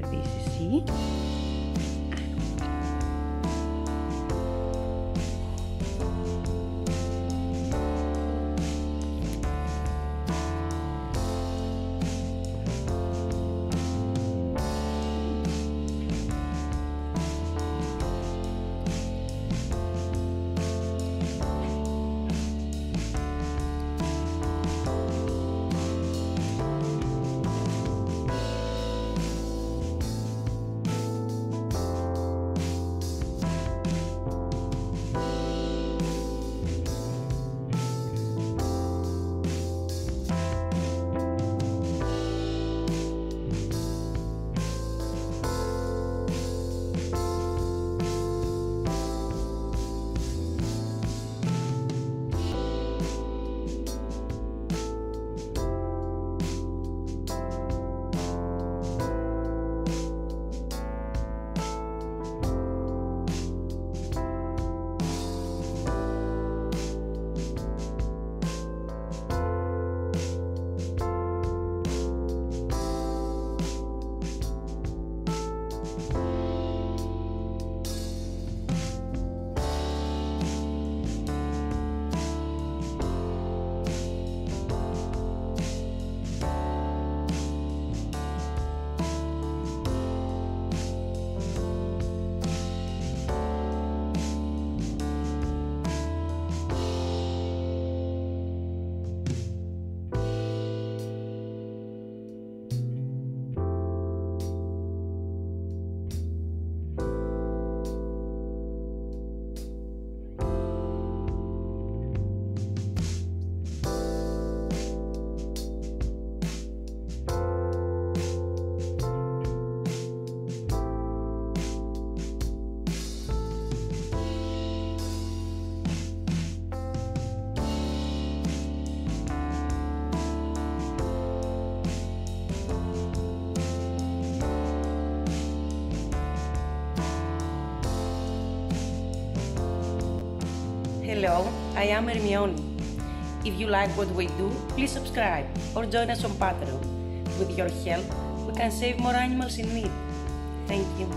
despedís, ¿sí? Hello, I am Ermioni. If you like what we do, please subscribe or join us on Patreon. With your help, we can save more animals in need. Thank you.